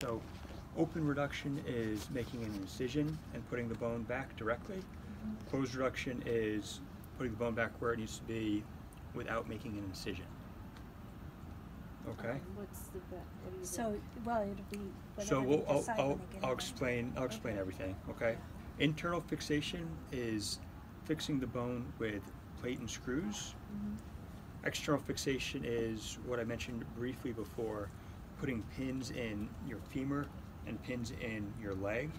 So open reduction is making an incision and putting the bone back directly. Closed reduction is putting the bone back where it needs to be without making an incision. Okay? What's the, what do you? So, well, it'll be So whatever we'll, they I'll, decide I'll, when they get I'll it explain, I'll explain Okay. everything, okay? Internal fixation is fixing the bone with plate and screws. Mhm. External fixation is what I mentioned briefly before, putting pins in your femur and pins in your leg.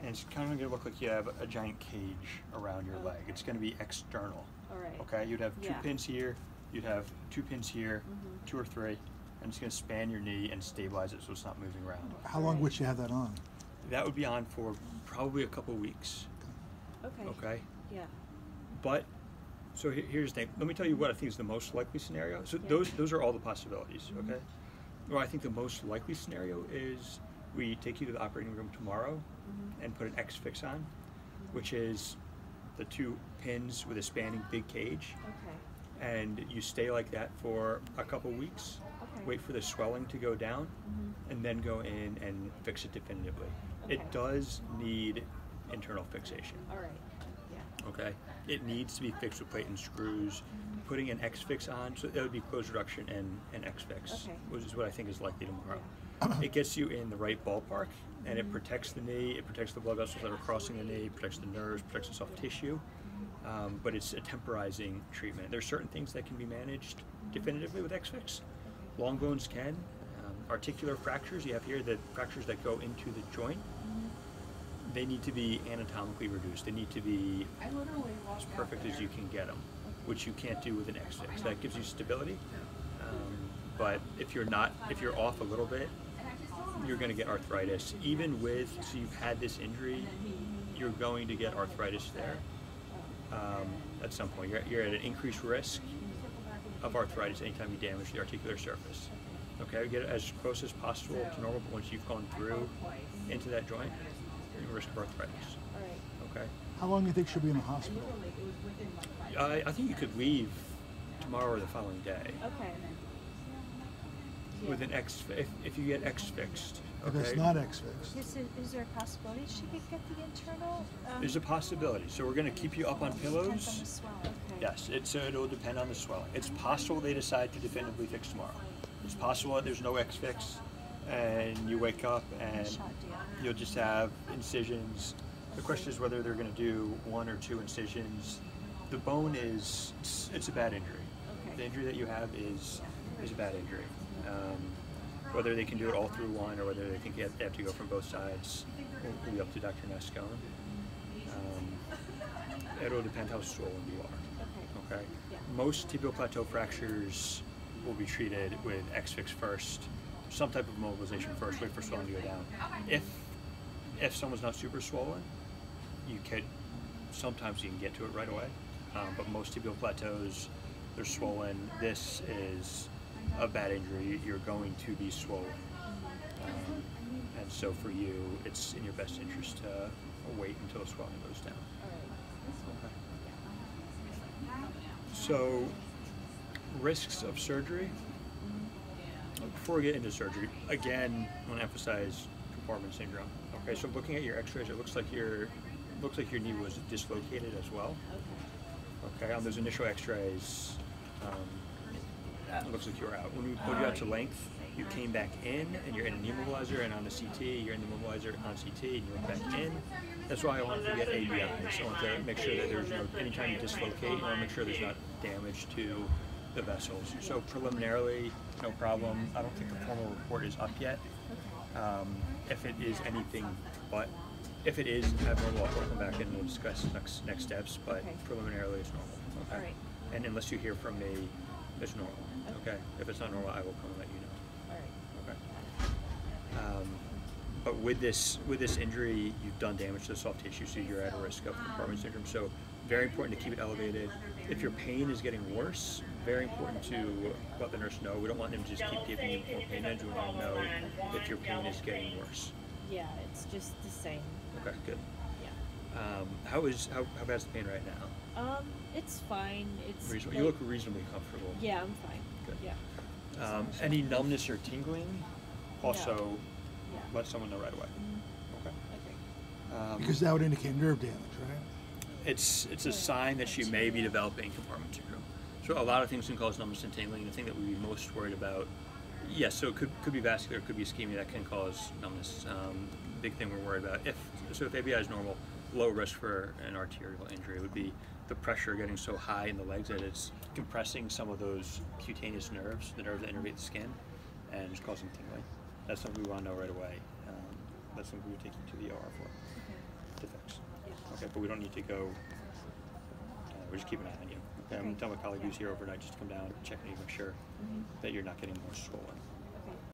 And it's kind of gonna look like you have a giant cage around your leg. It's gonna be external, all right. okay? You'd have two Yeah. pins here, you'd have two pins here, Mhm. two or three, and it's gonna span your knee and stabilize it so it's not moving around. How long would you have that on? That would be on for probably a couple weeks, Okay. okay? Yeah, But, so here's the thing, let me tell you what I think is the most likely scenario. So Yeah. those, those are all the possibilities, Mhm. okay? Well, I think the most likely scenario is we take you to the operating room tomorrow Mhm. and put an X-fix on, which is the two pins with a spanning big cage. okay, And you stay like that for a couple weeks, okay. wait for the swelling to go down, Mhm. and then go in and fix it definitively. Okay. It does need internal fixation. All right. Okay, it needs to be fixed with plate and screws. Putting an X fix on, so that would be closed reduction and an X fix, Okay. which is what I think is likely tomorrow. It gets you in the right ballpark, and it Mhm. protects the knee. It protects the blood vessels that are crossing the knee. Protects the nerves. Protects the soft tissue. Um, but it's a temporizing treatment. There's certain things that can be managed definitively with X fix. Long bones can. Um, articular fractures, you have here the fractures that go into the joint. They need to be anatomically reduced. They need to be as perfect as you can get them, which you can't do with an X-fix. That gives you stability, um, but if you're not, if you're off a little bit, you're going to get arthritis. Even with, so you've had this injury, you're going to get arthritis there. Um, at some point. You're, you're at an increased risk of arthritis anytime you damage the articular surface. Okay, get it as close as possible to normal, but once you've gone through into that joint, you're at risk of arthritis. All right, Okay. How long do you think she'll be in the hospital? I, I think you could leave tomorrow or the following day okay. with an X. If, if you get X fixed, If okay. it's not X-fixed? Is, it, is there a possibility she could get the internal? Um, There's a possibility. So we're going to keep you up on Depends on pillows. the. Okay. Yes, it, so it'll depend on the swelling. It's possible they decide to definitively fix tomorrow. It's possible that there's no X fix, and you wake up and you'll just have incisions. The question is whether they're going to do one or two incisions. The bone is it's, a bad injury. Okay. The injury that you have is is a bad injury. Um, whether they can do it all through one or whether they think they have, they have to go from both sides will, will be up to Dr. Nescone. Um, it'll depend how swollen you are. Okay. Okay. Yeah. Most tibial plateau fractures will be treated with X-fix first, some type of mobilization first, wait for swelling to go down. If if someone's not super swollen, you could sometimes you can get to it right away. Um, but most tibial plateaus, they're swollen. This is a bad injury. You're going to be swollen, um, and so for you, it's in your best interest to wait until the swelling goes down. Right. So, risks of surgery. Before we get into surgery, again, I want to emphasize compartment syndrome. Okay, so looking at your X-rays, it looks like your looks like your knee was dislocated as well. Okay. Okay, on those initial X-rays, um, it looks like you were out. When we put you out to length, you came back in, and you're in an immobilizer, and on the CT, you're in the immobilizer on CT, and you went back in. That's why I wanted to get ABIs. I want to make sure that there's no, anytime you dislocate, I want to make sure there's not damage to the vessels. So preliminarily, no problem. I don't think the formal report is up yet. Um, if it is anything but, if it is abnormal, I'll come back and we'll discuss next next steps. But Okay. preliminarily, it's normal. Okay. All right. And unless you hear from me, it's normal. Okay. Okay. If it's not normal, I will come and let you know. All right. Okay. Um, but with this with this injury, you've done damage to the soft tissue, so you're at a risk of compartment syndrome. So very important to keep it elevated. If your pain is getting worse, very important to let the nurse know. We don't want them to just keep giving you more pain meds. We want to know if your pain is getting worse. Yeah, it's just the same. Okay, good. Yeah. Um, how is how, how bad is the pain right now? Um, it's fine. It's. Reasonable. You look reasonably comfortable. Yeah, I'm fine. Good. Yeah. Um, any numbness or tingling? Also, let someone know right away. Okay. Um, Because that would indicate nerve damage, right? it's it's a sign that she may be developing compartment syndrome. So a lot of things can cause numbness and tingling. The thing that we'd be most worried about, yes, so it could could be vascular, it could be ischemia that can cause numbness. Um, big thing we're worried about. If so, if ABI is normal, low risk for an arterial injury would be the pressure getting so high in the legs that it's compressing some of those cutaneous nerves, the nerves that innervate the skin, and it's causing tingling. That's something we want to know right away. Um, that's something we would take you to the OR for to fix. Okay, but we don't need to go. We're just keeping an eye on you. Okay, I'm gonna tell my colleague who's here overnight just to come down, and check and make sure mm-hmm. that you're not getting more swollen.